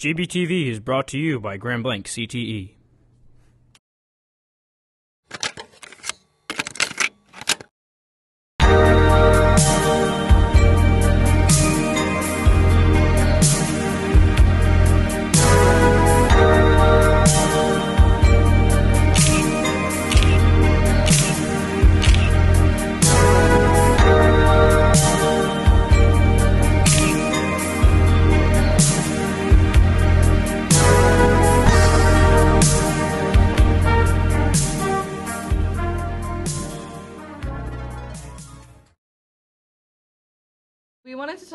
GBTV is brought to you by Grand Blanc E. CTE.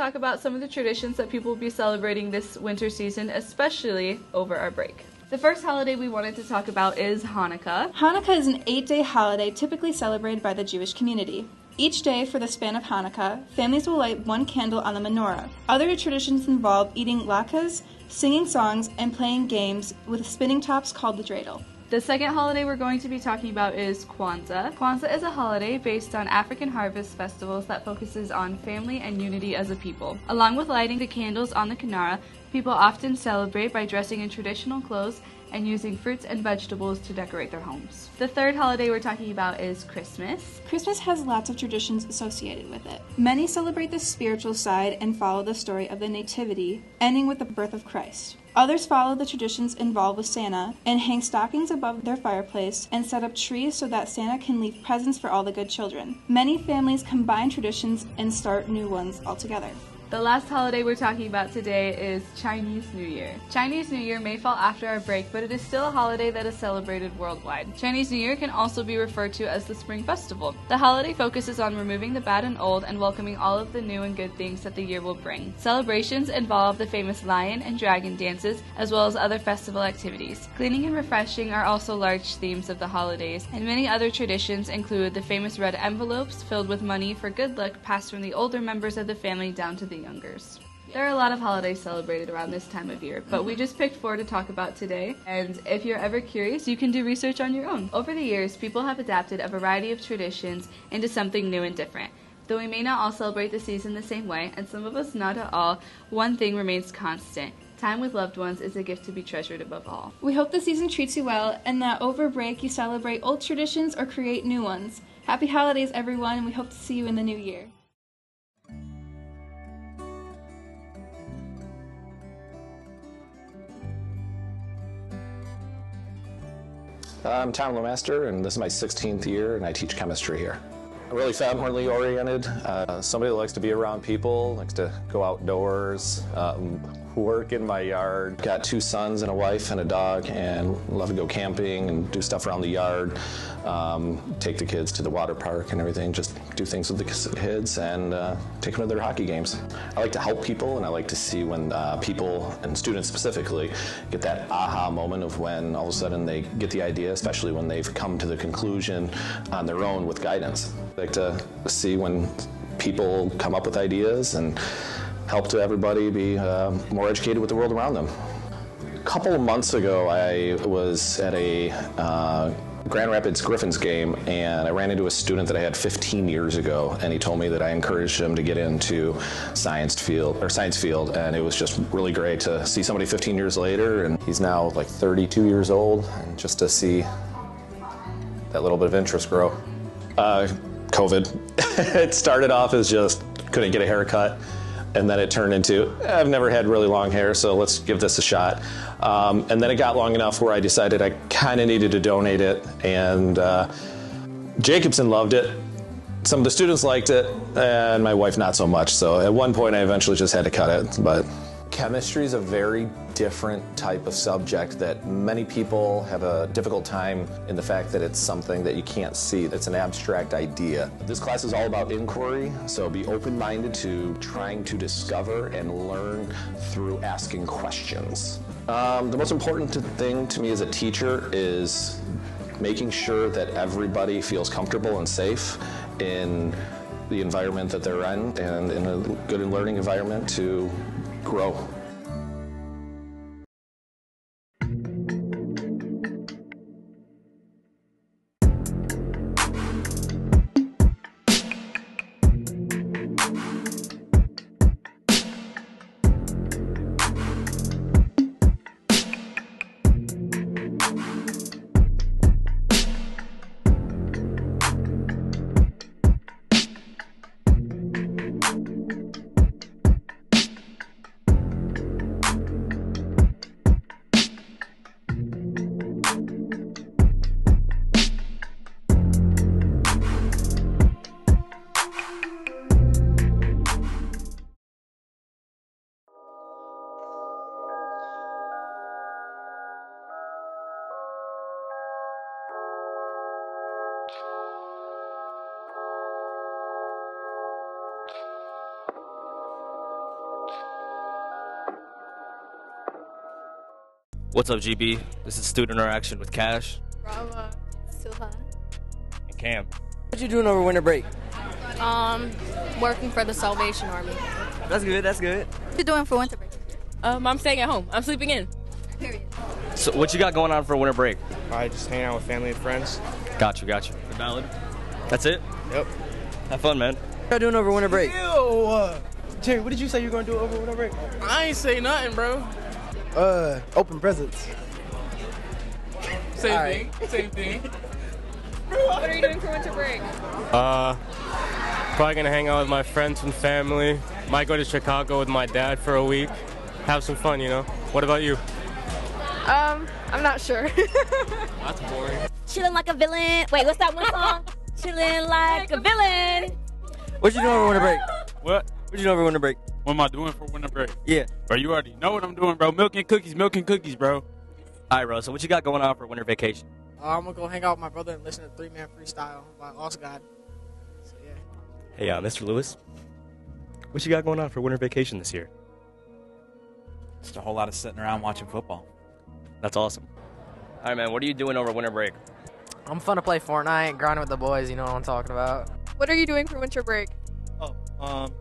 Talk about some of the traditions that people will be celebrating this winter season, especially over our break. The first holiday we wanted to talk about is Hanukkah. Hanukkah is an eight day holiday typically celebrated by the Jewish community. Each day for the span of Hanukkah, families will light one candle on the menorah. Other traditions involve eating latkes, singing songs, and playing games with spinning tops called the dreidel. The second holiday we're going to be talking about is Kwanzaa. Kwanzaa is a holiday based on African harvest festivals that focuses on family and unity as a people. Along with lighting the candles on the Kinara, people often celebrate by dressing in traditional clothes and using fruits and vegetables to decorate their homes. The third holiday we're talking about is Christmas. Christmas has lots of traditions associated with it. Many celebrate the spiritual side and follow the story of the Nativity, ending with the birth of Christ. Others follow the traditions involved with Santa and hang stockings above their fireplace and set up trees so that Santa can leave presents for all the good children. Many families combine traditions and start new ones altogether. The last holiday we're talking about today is Chinese New Year. Chinese New Year may fall after our break, but it is still a holiday that is celebrated worldwide. Chinese New Year can also be referred to as the Spring Festival. The holiday focuses on removing the bad and old and welcoming all of the new and good things that the year will bring. Celebrations involve the famous lion and dragon dances, as well as other festival activities. Cleaning and refreshing are also large themes of the holidays, and many other traditions include the famous red envelopes filled with money for good luck passed from the older members of the family down to the youngers. There are a lot of holidays celebrated around this time of year, but we mm-hmm. just picked four to talk about today. And if you're ever curious, you can do research on your own. Over the years, people have adapted a variety of traditions into something new and different. Though we may not all celebrate the season the same way, and some of us not at all, one thing remains constant. Time with loved ones is a gift to be treasured above all. We hope the season treats you well and that over break you celebrate old traditions or create new ones. Happy holidays, everyone, and we hope to see you in the new year. I'm Tom Lemaster, and this is my 16th year, and I teach chemistry here. I'm really family oriented, uh, somebody that likes to be around people, likes to go outdoors, um, work in my yard. Got two sons and a wife and a dog, and love to go camping and do stuff around the yard. Um, take the kids to the water park and everything, just do things with the kids and uh, take them to their hockey games. I like to help people, and I like to see when uh, people, and students specifically, get that aha moment of when all of a sudden they get the idea, especially when they've come to the conclusion on their own with guidance. I like to see when people come up with ideas and help to everybody be uh, more educated with the world around them. A couple of months ago, I was at a uh, Grand Rapids Griffins game, and I ran into a student that I had 15 years ago, and he told me that I encouraged him to get into science field or science field, and it was just really great to see somebody 15 years later, and he's now like 32 years old, and just to see that little bit of interest grow. Uh, COVID. it started off as just couldn't get a haircut and then it turned into I've never had really long hair, so let's give this a shot. Um, and then it got long enough where I decided I kind of needed to donate it, and uh, Jacobson loved it. Some of the students liked it, and my wife not so much. So at one point, I eventually just had to cut it. But chemistry is a very different type of subject that many people have a difficult time in the fact that it's something that you can't see. It's an abstract idea. This class is all about inquiry, so be open-minded to trying to discover and learn through asking questions. Um, the most important thing to me as a teacher is making sure that everybody feels comfortable and safe in the environment that they're in and in a good learning environment to grow. What's up, GB? This is Student Interaction with Cash Brava. Silha. and Cam. What you doing over winter break? Um, working for the Salvation Army. That's good. That's good. What you doing for winter break? Um, I'm staying at home. I'm sleeping in. Period. So, what you got going on for winter break? I just hang out with family and friends. Got you, got you. Valid. That's it? Yep. Have fun, man. What you doing over winter break? Ew! Terry, what did you say you were gonna do over winter break? I ain't say nothing, bro. Uh, open presents. Same All thing. Same thing. what are you doing for winter break? Uh, probably gonna hang out with my friends and family. Might go to Chicago with my dad for a week. Have some fun, you know. What about you? Um, I'm not sure. That's boring. Chilling like a villain. Wait, what's that one song? Chilling like a villain. What you doing over winter break? What? What you doing over winter break? What am I doing for winter break? Yeah. Bro, you already know what I'm doing, bro. Milk and cookies, milk and cookies, bro. All right, bro. So, what you got going on for winter vacation? Uh, I'm gonna go hang out with my brother and listen to Three Man Freestyle by Lost God. So, yeah. Hey, uh, Mr. Lewis. What you got going on for winter vacation this year? Just a whole lot of sitting around watching football. That's awesome. All right, man. What are you doing over winter break? I'm fun to play Fortnite, grinding with the boys. You know what I'm talking about. what are you doing for winter break? Oh, um,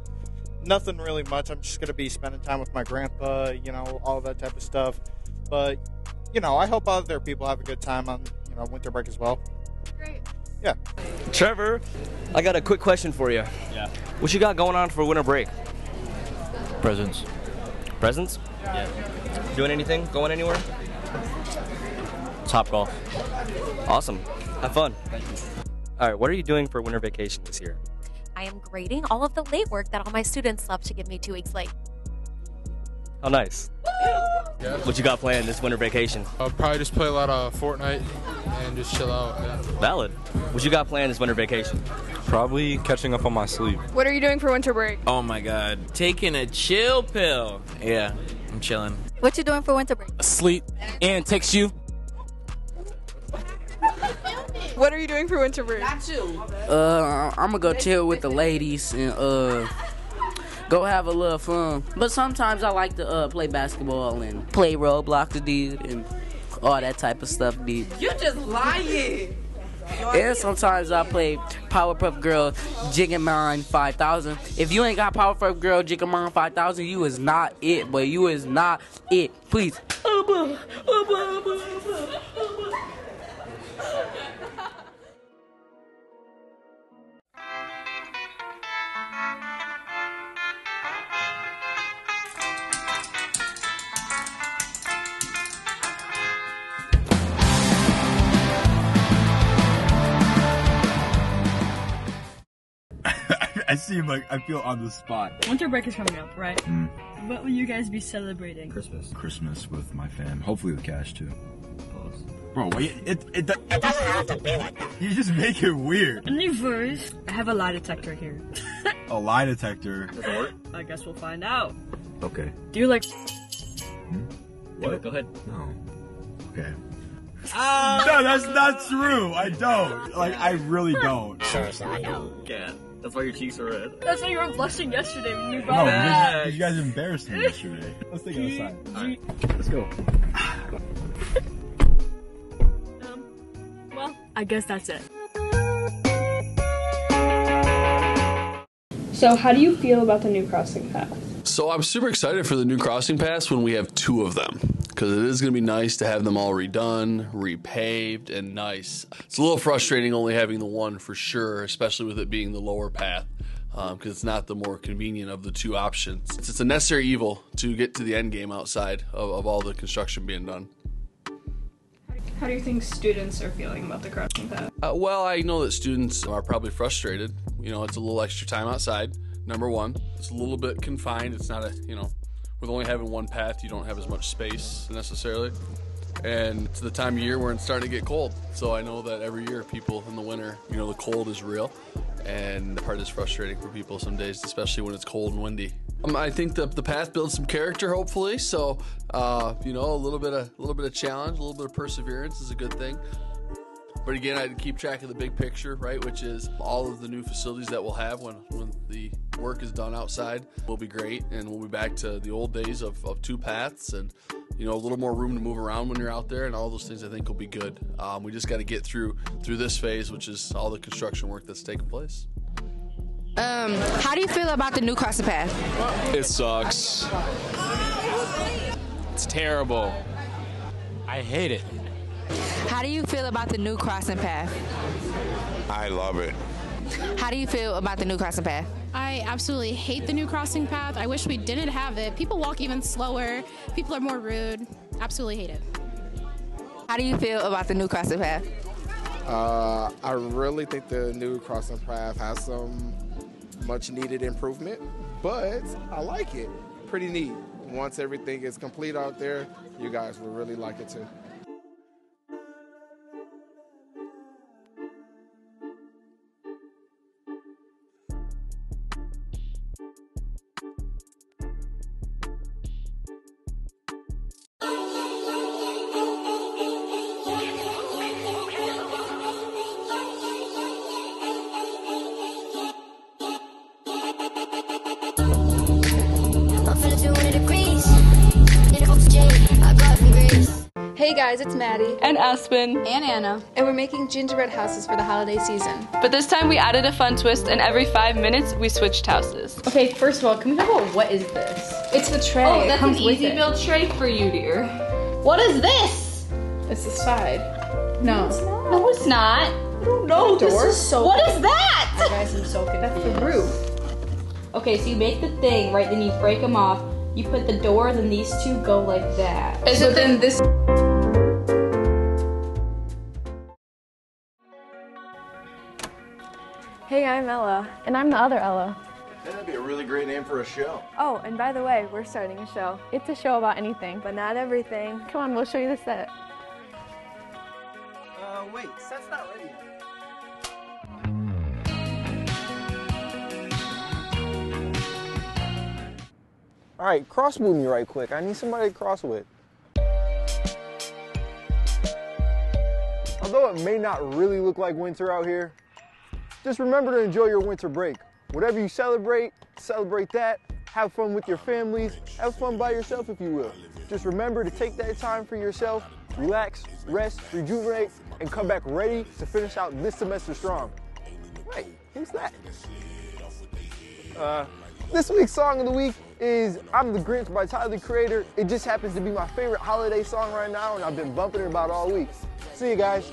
nothing really much. I'm just gonna be spending time with my grandpa, you know, all that type of stuff. But, you know, I hope other people have a good time on, you know, winter break as well. Great. Yeah. Trevor, I got a quick question for you. Yeah. What you got going on for winter break? Presents. Presents? Yeah. Doing anything? Going anywhere? Topgolf. Awesome. Have fun. All right, what are you doing for winter vacation this year? I am grading all of the late work that all my students love to give me two weeks late. How nice. What you got planned this winter vacation? I'll probably just play a lot of Fortnite and just chill out. Yeah. Valid. What you got planned this winter vacation? Probably catching up on my sleep. What are you doing for winter break? Oh my god. Taking a chill pill. Yeah, I'm chilling. What you doing for winter break? Sleep and text you. What are you doing for winter break? Uh, I'm gonna go chill with the ladies and uh, go have a little fun. But sometimes I like to uh play basketball and play Roblox, dude, and all that type of stuff, dude. You just lying. And sometimes I play Powerpuff Girl Jiggamon 5000. If you ain't got Powerpuff Girl Jiggamon 5000, you is not it, but you is not it. Please. I seem like I feel on the spot. Winter break is coming up, right? Mm. What will you guys be celebrating? Christmas. Christmas with my fam. Hopefully with cash too. Bro, wait, it, it, it, it doesn't have to be like that. You just make it weird. In reverse, I have a lie detector here. A lie detector. I guess we'll find out. Okay. Do you like? Hmm? What? Go ahead. No. Okay. no, that's not true. I don't. Like, I really don't. Seriously, I don't. Yeah. That's why your cheeks are red. That's why you were blushing yesterday when you No, brought it up. you guys embarrassed me yesterday. Let's take it outside. Let's go. I guess that's it. So, how do you feel about the new crossing path? So I'm super excited for the new crossing paths when we have two of them because it is going to be nice to have them all redone, repaved, and nice. It's a little frustrating only having the one for sure, especially with it being the lower path because um, it's not the more convenient of the two options. It's, it's a necessary evil to get to the end game outside of, of all the construction being done. How do you think students are feeling about the crossing path? Uh, well, I know that students are probably frustrated. You know, it's a little extra time outside. Number one, it's a little bit confined. It's not a, you know, with only having one path, you don't have as much space necessarily. And it's the time of year where it's starting to get cold. So I know that every year, people in the winter, you know, the cold is real. And the part is frustrating for people some days, especially when it's cold and windy. Um, I think the, the path builds some character, hopefully. So, uh, you know, a little bit of a little bit of challenge, a little bit of perseverance is a good thing. But again, I keep track of the big picture, right? Which is all of the new facilities that we'll have when, when the work is done outside will be great, and we'll be back to the old days of, of two paths and you know, a little more room to move around when you're out there, and all those things I think will be good. Um, we just got to get through through this phase, which is all the construction work that's taking place. Um, how do you feel about the new crossing path? It sucks. It's terrible. I hate it. How do you feel about the new crossing path? I love it. How do you feel about the new crossing path? I absolutely hate the new crossing path. I wish we didn't have it. People walk even slower. People are more rude. Absolutely hate it. How do you feel about the new crossing path? Uh, I really think the new crossing path has some much needed improvement, but I like it. Pretty neat. Once everything is complete out there, you guys will really like it too. Guys, it's Maddie. And Aspen. And Anna. And we're making gingerbread houses for the holiday season. But this time we added a fun twist, and every five minutes we switched houses. Okay, first of all, can we talk about what is this? It's the tray. Oh, It that's an comes with easy it. build tray for you, dear. What is this? It's the side. No. No, it's not. I don't know. This Door. is so What is that? guys, I'm so confused. That's the roof. Okay, so you make the thing, right? Then you break them off. You put the door, then these two go like that. Is it then this? Hey, I'm Ella. And I'm the other Ella. That'd be a really great name for a show. Oh, and by the way, we're starting a show. It's a show about anything, but not everything. Come on, we'll show you the set. Uh, wait, set's not ready yet. All right, cross move me right quick. I need somebody to cross with. Although it may not really look like winter out here, just remember to enjoy your winter break. Whatever you celebrate, celebrate that. Have fun with your families. Have fun by yourself if you will. Just remember to take that time for yourself, relax, rest, rejuvenate, and come back ready to finish out this semester strong. Wait, who's that? Uh, this week's song of the week is I'm the Grinch by Tyler the Creator. It just happens to be my favorite holiday song right now, and I've been bumping it about all week. See you guys.